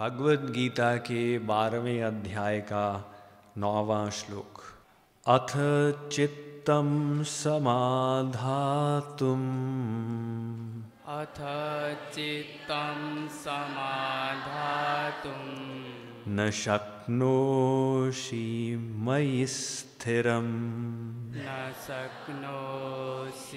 भगवद गीता के बारहवें अध्याय का नौवा श्लोक। अथ चित्तम समाधातुम। अथ चित्तं समाधातुं न शक्नोषि मयि स्थिरम्। न शक्नोषि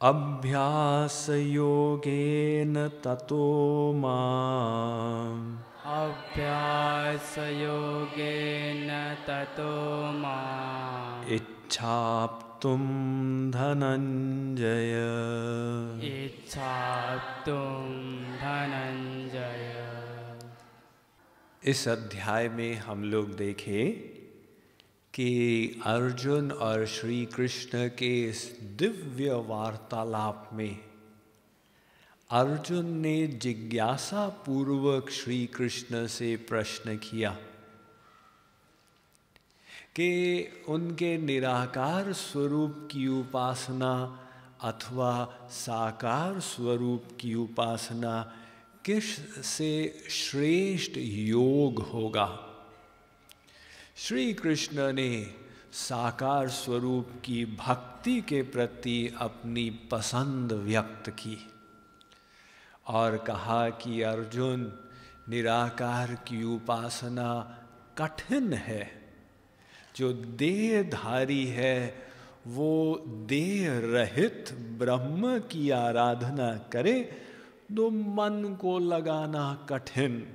अभ्यासयोगेन ततो माम्। अभ्यासयोगेन ततो माम्। इच्छाप्तुं धनञ्जय। इच्छाप्तुं धनञ्जय। इस अध्याय में हम लोग देखें कि अर्जुन और श्री कृष्ण के इस दिव्य वार्तालाप में अर्जुन ने जिज्ञासा पूर्वक श्री कृष्ण से प्रश्न किया कि उनके निराकार स्वरूप की उपासना अथवा साकार स्वरूप की उपासना किस से श्रेष्ठ योग होगा? श्री कृष्ण ने साकार स्वरूप की भक्ति के प्रति अपनी पसंद व्यक्त की और कहा कि अर्जुन, निराकार की उपासना कठिन है। जो देहधारी है, वो देह रहित ब्रह्म की आराधना करे तो मन को लगाना कठिन,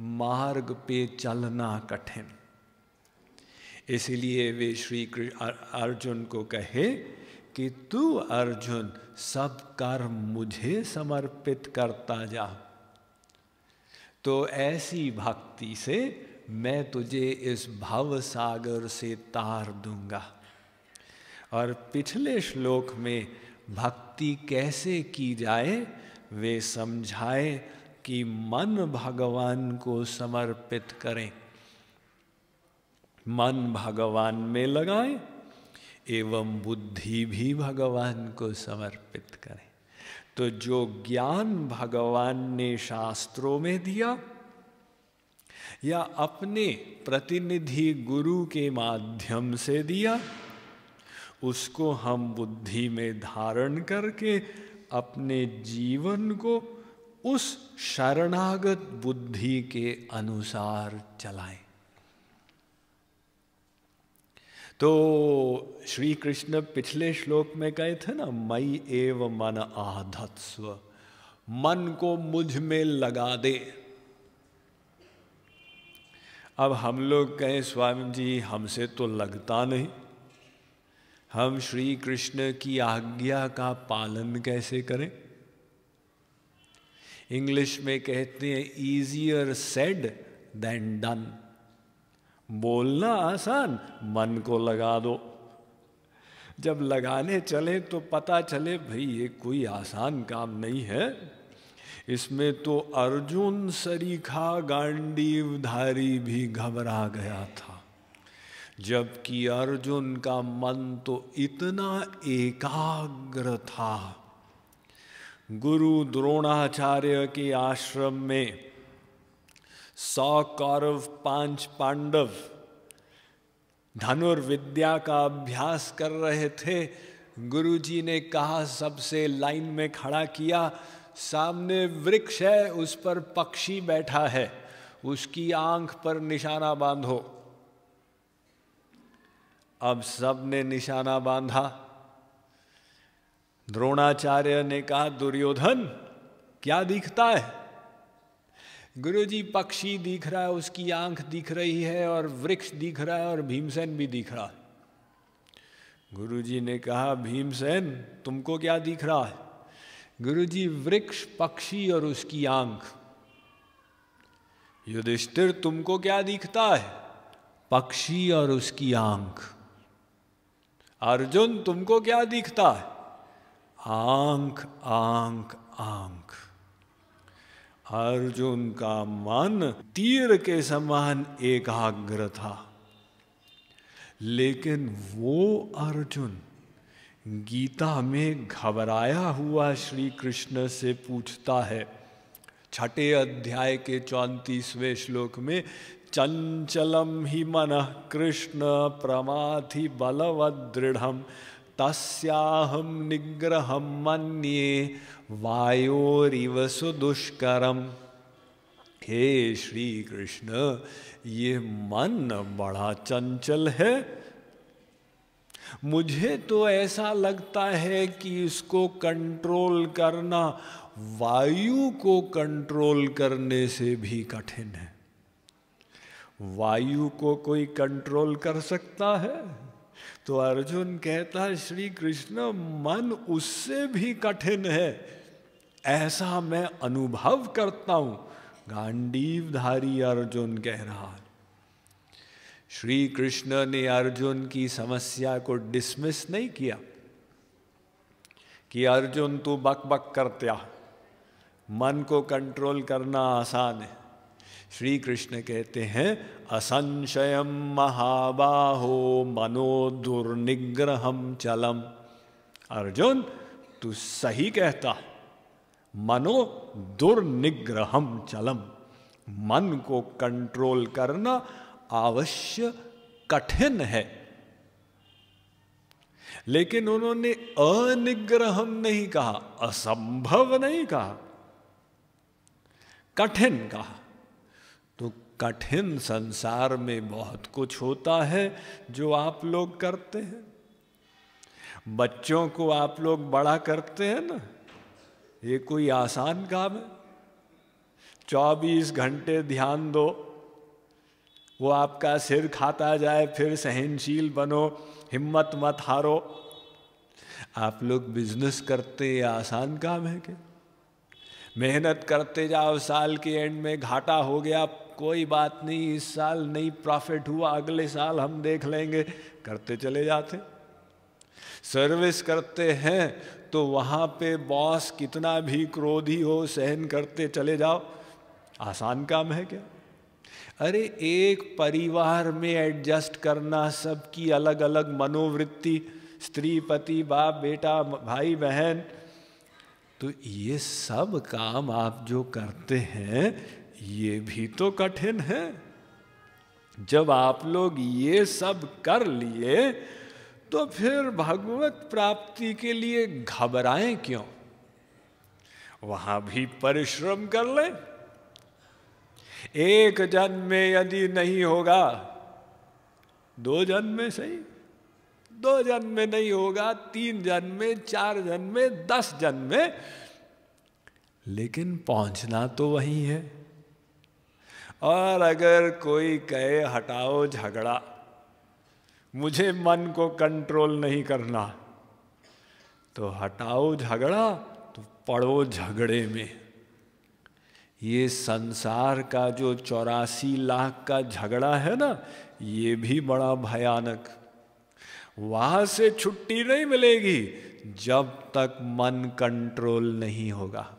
मार्ग पे चलना कठिन। इसलिए वे श्री अर्जुन को कहे कि तू अर्जुन, सब कर्म मुझे समर्पित करता जा। तो ऐसी भक्ति से मैं तुझे इस भव सागर से तार दूँगा। और पिछले श्लोक में भक्ति कैसे की जाए, वे समझाए कि मन भगवान को समर्पित करें। मन भगवान में लगाएँ, एवं बुद्धि भी भगवान को समर्पित करें। तो जो ज्ञान भगवान ने शास्त्रों में दिया, या अपने प्रतिनिधि गुरु के माध्यम से दिया, उसको हम बुद्धि में धारण करके अपने जीवन को उस शरणागत बुद्धि के अनुसार चलाएँ। तो श्री कृष्ण पिछले श्लोक में कहे थे ना, मई एव मन आधत्स्व, मन को मुझमें लगा दे। अब हम लोग कहें, स्वामी जी, हमसे तो लगता नहीं। हम श्री कृष्ण की आज्ञा का पालन कैसे करें? इंग्लिश में कहते हैं इजियर सेड देन डन बोलना आसान, मन को लगा दो। जब लगाने चले तो पता चले, भाई, ये कोई आसान काम नहीं है। इसमें तो अर्जुन सरीखा गांडीवधारी भी घबरा गया था। जबकि अर्जुन का मन तो इतना एकाग्र था। गुरु द्रोणाचार्य के आश्रम में सौ कौरव पाँच पांडव। धनुर्विद्या का अभ्यास कर रहे थे। गुरुजी ने कहा, सबसे लाइन में खड़ा किया, सामने वृक्ष है, उस पर पक्षी बैठा है। उसकी आँख पर निशाना बांधो। अब सबने निशाना बांधा। द्रोणाचार्य ने कहा, दुर्योधन, क्या दिखता है? गुरुजी पक्षी दिख रहा है, उसकी आँख दिख रही है और वृक्ष दिख रहा है और भीमसेन भी दिख रहा है। गुरुजी ने कहा, भीमसेन, तुमको क्या दिख रहा है? गुरुजी, वृक्ष, पक्षी और उसकी आँख। युधिष्ठिर, तुमको क्या दिखता है? पक्षी और उसकी आँख। अर्जुन, तुमको क्या दिखता है? आँख आँख आँख। अर्जुन का मन तीर के समान एकाग्र था। लेकिन वो अर्जुन गीता में घबराया हुआ श्री कृष्ण से पूछता है, छठे अध्याय के चौंतीसवें श्लोक में, चंचलम ही मन कृष्ण प्रमाथि बलवदृढ़ तस्याहम निग्रह मन्ये वायोरिव सुदुष्करम। हे श्री कृष्ण ये मन बड़ा चंचल है। मुझे तो ऐसा लगता है कि इसको कंट्रोल करना, वायु को कंट्रोल करने से भी कठिन है। वायु को कोई कंट्रोल कर सकता है? तो अर्जुन कहता है, श्री कृष्ण, मन उससे भी कठिन है। ऐसा मैं अनुभव करता हूँ। गांडीवधारी अर्जुन कह रहा है। श्री कृष्ण ने अर्जुन की समस्या को डिसमिस नहीं किया कि अर्जुन, तू बक बक करत्या मन को कंट्रोल करना आसान है। श्री कृष्ण कहते हैं असंशय महाबाहो मनो दुर्निग्रहम चलम। अर्जुन, तू सही कहता मनो दुर्निग्रहम चलम। मन को कंट्रोल करना अवश्य कठिन है। लेकिन उन्होंने अनिग्रहम नहीं कहा, असंभव नहीं कहा, कठिन कहा। तो कठिन संसार में बहुत कुछ होता है जो आप लोग करते हैं। बच्चों को आप लोग बड़ा करते हैं ना, ये कोई आसान काम है? चौबीस घंटे ध्यान दो, वो आपका सिर खाता जाए, फिर सहनशील बनो, हिम्मत मत हारो। आप लोग बिज़नेस करते आसान काम है क्या? मेहनत करते जाओ, साल के एंड में घाटा हो गया। कोई बात नहीं, इस साल नहीं प्रॉफिट हुआ, अगले साल हम देख लेंगे। करते चले जाते। सर्विस करते हैं तो वहाँ पे बॉस कितना भी क्रोधी हो, सहन करते चले जाओ। आसान काम है क्या? अरे, एक परिवार में एडजस्ट करना, सबकी अलग अलग मनोवृत्ति। स्त्री, पति, बाप, बेटा, भाई, बहन तो ये सब काम आप जो करते हैं, ये भी तो कठिन है। जब आप लोग ये सब कर लिए तो फिर भगवत प्राप्ति के लिए घबराएँ क्यों? वहाँ भी परिश्रम कर लें। एक जन्म में यदि नहीं होगा, दो जन्म में सही। दो जन्म में नहीं होगा, तीन जन्म में चार जन्म में दस जन्म। में लेकिन पहुँचना तो वही है। और अगर कोई कहे, हटाओ झगड़ा, मुझे मन को कंट्रोल नहीं करना। तो हटाओ झगड़ा तो पड़ो झगड़े में। ये संसार का जो चौरासी लाख का झगड़ा है ना, ये भी बड़ा भयानक। वहाँ से छुट्टी नहीं मिलेगी जब तक मन कंट्रोल नहीं होगा।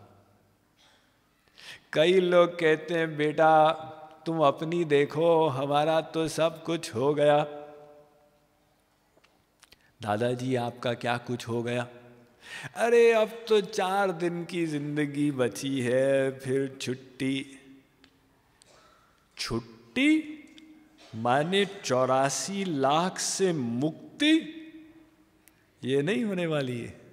कई लोग कहते हैं, बेटा, तुम अपनी देखो, हमारा तो सब कुछ हो गया। दादाजी, आपका क्या कुछ हो गया? अरे, अब तो चार दिन की ज़िंदगी बची है, फिर छुट्टी। छुट्टी माने चौरासी लाख से मुक्ति ये नहीं होने वाली है।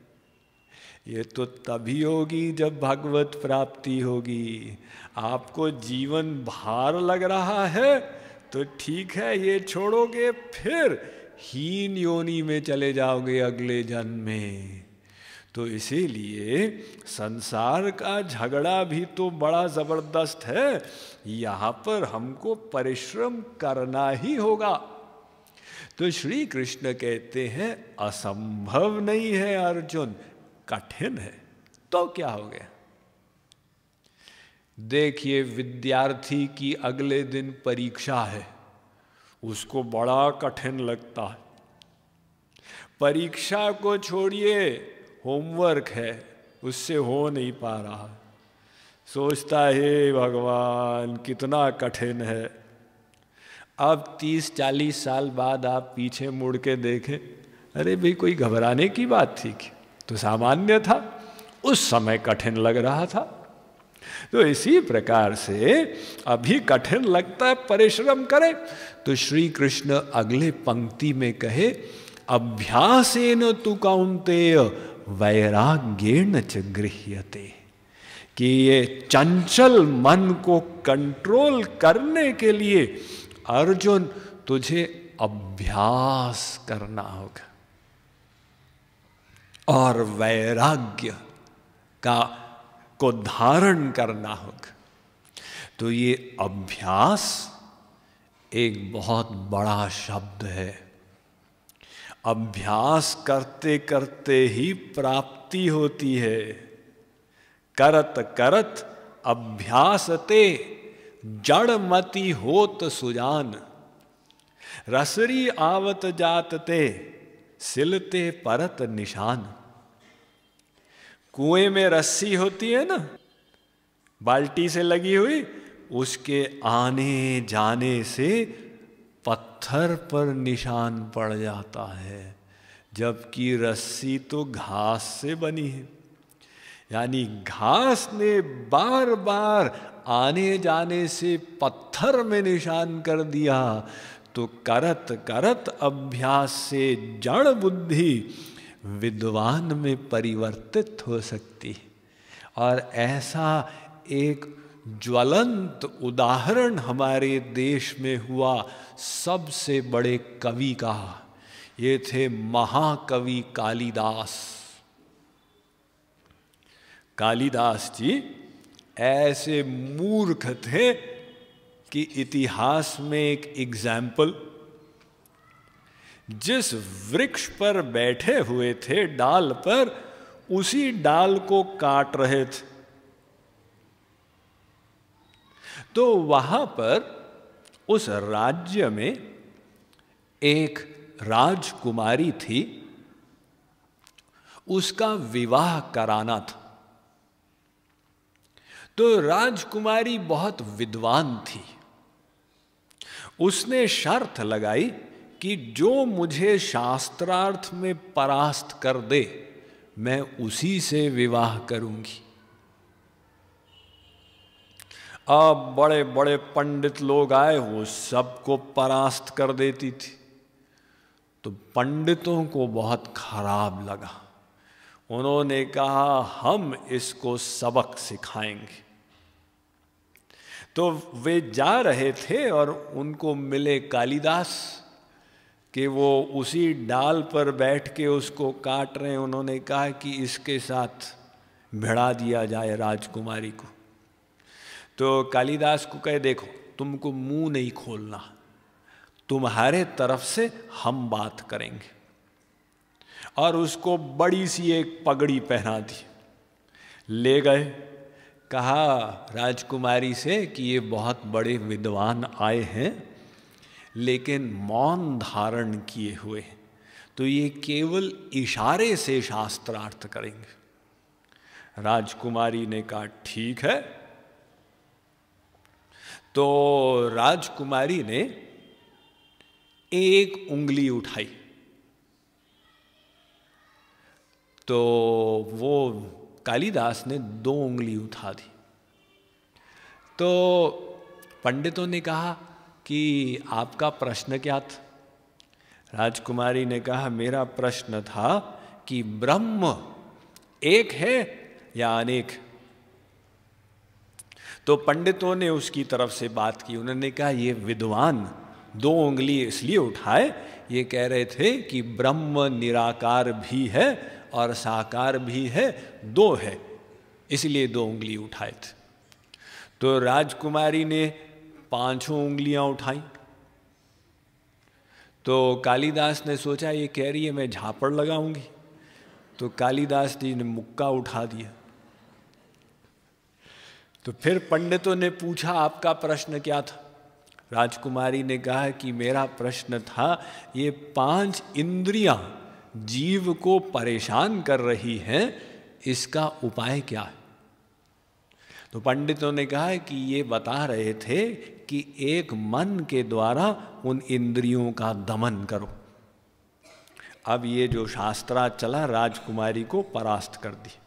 ये तो तभी होगी जब भगवत प्राप्ति होगी। आपको जीवन भार लग रहा है तो ठीक है, ये छोड़ोगे, फिर हीन योनि में चले जाओगे अगले जन्म। में तो इसीलिए संसार का झगड़ा भी तो बड़ा ज़बरदस्त है। यहाँ पर हमको परिश्रम करना ही होगा। तो श्री कृष्ण कहते हैं, असंभव नहीं है अर्जुन, कठिन है। तो क्या हो गया? देखिए, विद्यार्थी की अगले दिन परीक्षा है, उसको बड़ा कठिन लगता है। परीक्षा को छोड़िए, होमवर्क है, उससे हो नहीं पा रहा। सोचता है भगवान, कितना कठिन है। अब तीस चालीस साल बाद आप पीछे मुड़ के देखें, अरे भाई, कोई घबराने की बात थी कि? तो सामान्य था, उस समय कठिन लग रहा था। तो इसी प्रकार से अभी कठिन लगता है, परिश्रम करें। तो श्री कृष्ण अगले पंक्ति में कहे, अभ्यासेन तु कौंतेय वैराग्येण च गृह्यते। कि ये चंचल मन को कंट्रोल करने के लिए अर्जुन, तुझे अभ्यास करना होगा। और वैराग्य का, को धारण करना होगा। तो ये अभ्यास एक बहुत बड़ा शब्द है। अभ्यास करते करते ही प्राप्ति होती है। करत करत अभ्यासते जड़मति होत सुजान। रसरी आवत जातते, सिलते परत निशान। कुएँ में रस्सी होती है ना, बाल्टी से लगी हुई, उसके आने जाने से पत्थर पर निशान पड़ जाता है, जबकि रस्सी तो घास से बनी है। यानी घास ने बार बार आने जाने से पत्थर में निशान कर दिया तो करत करत अभ्यास से जड़ बुद्धि विद्वान में परिवर्तित हो सकती और ऐसा एक ज्वलंत उदाहरण हमारे देश में हुआ सबसे बड़े कवि का। ये थे महाकवि कालिदास। कालिदास जी ऐसे मूर्ख थे कि इतिहास में एक एग्ज़ाम्पल जिस वृक्ष पर बैठे हुए थे डाल पर, उसी डाल को काट रहे थे। तो वहाँ पर उस राज्य में एक राजकुमारी थी, उसका विवाह कराना था। तो राजकुमारी बहुत विद्वान थी। उसने शर्त लगाई कि जो मुझे शास्त्रार्थ में परास्त कर दे, मैं उसी से विवाह करूँगी। अब बड़े बड़े पंडित लोग आए, वो सबको परास्त कर देती थी। तो पंडितों को बहुत खराब लगा। उन्होंने कहा, हम इसको सबक सिखाएँगे। तो वे जा रहे थे और उनको मिले कालिदास कि वो उसी डाल पर बैठ के उसको काट रहे हैं। उन्होंने कहा कि इसके साथ भिड़ा दिया जाए राजकुमारी को। तो कालिदास को कहे, देखो, तुमको मुँह नहीं खोलना। तुम्हारे तरफ़ से हम बात करेंगे। और उसको बड़ी सी एक पगड़ी पहना दी। ले गए। कहा राजकुमारी से कि ये बहुत बड़े विद्वान आए हैं, लेकिन मौन धारण किए हुए तो ये केवल इशारे से शास्त्रार्थ करेंगे। राजकुमारी ने कहा, ठीक है। तो राजकुमारी ने एक उंगली उठाई। तो वो कालिदास ने दो उंगली उठा दी। तो पंडितों ने कहा कि आपका प्रश्न क्या था? राजकुमारी ने कहा, मेरा प्रश्न था कि ब्रह्म एक है या अनेक? तो पंडितों ने उसकी तरफ़ से बात की। उन्होंने कहा, ये विद्वान दो उंगली इसलिए उठाए, ये कह रहे थे कि ब्रह्म निराकार भी है और साकार भी है, दो है। इसलिए दो उंगली उठाए थे। तो राजकुमारी ने पाँचों उंगलियाँ उठाई। तो कालिदास ने सोचा, ये कह रही है, मैं झापड़ लगाऊँगी। तो कालिदास जी ने मुक्का उठा दिया। तो फिर पंडितों ने पूछा, आपका प्रश्न क्या था? राजकुमारी ने कहा कि, मेरा प्रश्न था, ये पाँच इंद्रियाँ जीव को परेशान कर रही हैं, इसका उपाय क्या है? तो पंडितों ने कहा कि ये बता रहे थे कि एक मन के द्वारा उन इंद्रियों का दमन करो। अब ये जो शास्त्रा चला, राजकुमारी को परास्त कर दी।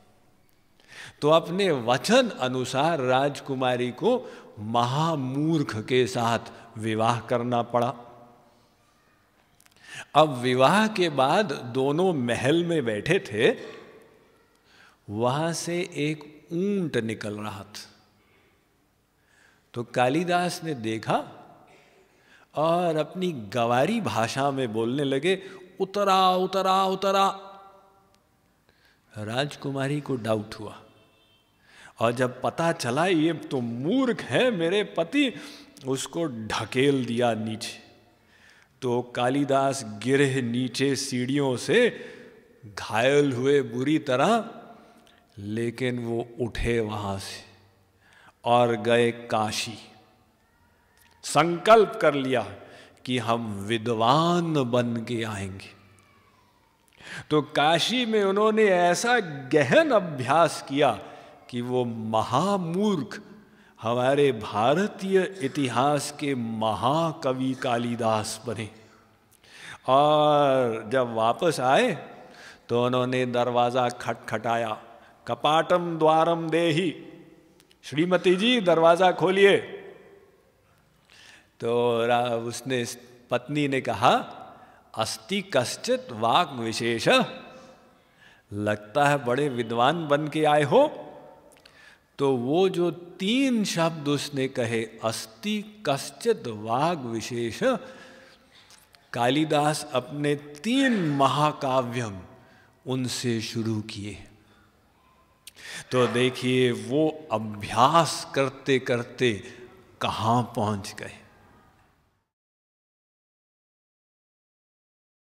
तो अपने वचन अनुसार राजकुमारी को महामूर्ख के साथ विवाह करना पड़ा। अब विवाह के बाद दोनों महल में बैठे थे, वहाँ से एक ऊँट निकल रहा था। तो कालिदास ने देखा और अपनी गवारी भाषा में बोलने लगे, उतरा उतरा उतरा। राजकुमारी को डाउट हुआ और जब पता चला, ये तो मूर्ख है मेरे पति, उसको ढकेल दिया नीचे। तो कालिदास गिरे नीचे सीढ़ियों से घायल हुए बुरी तरह, लेकिन वो उठे वहाँ से और गए काशी। संकल्प कर लिया कि हम विद्वान बन के आएँगे। तो काशी में उन्होंने ऐसा गहन अभ्यास किया कि वो महामूर्ख हमारे भारतीय इतिहास के महाकवि कालिदास बने। और जब वापस आए तो उन्होंने दरवाज़ा खटखटाया। कपाटम द्वारम देही। श्रीमती जी, दरवाज़ा खोलिए। तो उसने पत्नी ने कहा, अस्ति कश्चित वाक विशेष। लगता है बड़े विद्वान बन के आए हो। तो वो जो तीन शब्द उसने कहे, अस्ति कश्चित वाग विशेष, कालिदास अपने तीन महाकाव्यम उनसे शुरू किए। तो देखिए, वो अभ्यास करते करते कहाँ पहुँच गए?